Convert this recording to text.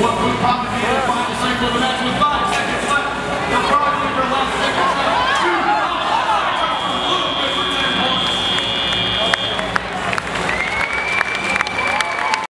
What would probably be the final circle of the match with five seconds.